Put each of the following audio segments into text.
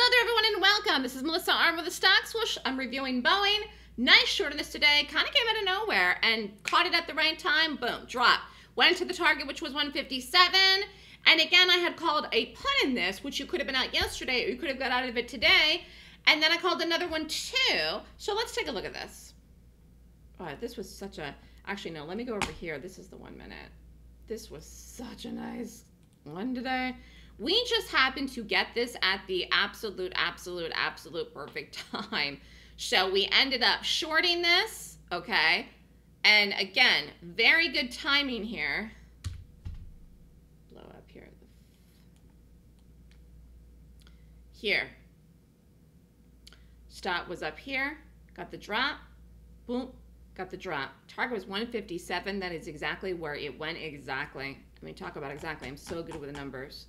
Hello there, everyone, and welcome. This is Melissa Armo with the Stock Swoosh. I'm reviewing Boeing. Nice short on this today. Kind of came out of nowhere and caught it at the right time. Boom, drop. Went to the target, which was 157. And again, I had called a put in this, which you could have been out yesterday, or you could have got out of it today. And then I called another one too. So let's take a look at this. This was such a. Actually, no, let me go over here. This is the one minute. This was such a nice one today. We just happened to get this at the absolute, absolute, absolute perfect time. So we ended up shorting this, okay? And again, very good timing here. Blow up here. Here. Stop was up here, got the drop, boom, got the drop. Target was 157. That is exactly where it went exactly. Let me talk about exactly. I'm so good with the numbers.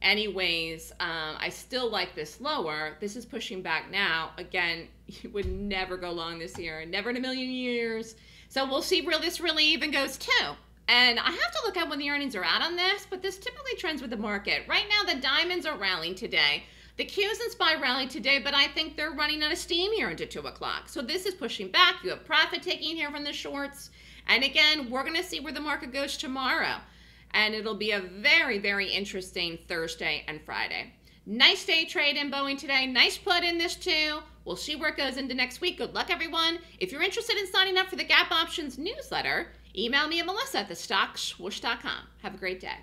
Anyways, um, I still like this lower. This is pushing back now. Again, you would never go long this year, never in a million years. So we'll see where this really even goes to. And I have to look at when the earnings are out on this, but this typically trends with the market. Right now, the diamonds are rallying today. The Qs and SPY rallied today, but I think they're running out of steam here into 2 o'clock. So this is pushing back. You have profit taking here from the shorts. And again, we're going to see where the market goes tomorrow and it'll be a very, very interesting Thursday and Friday. Nice day trade in Boeing today. Nice put in this too. We'll see where it goes into next week. Good luck, everyone. If you're interested in signing up for the Gap Options newsletter, email me at melissa at thestockswoosh.com. Have a great day.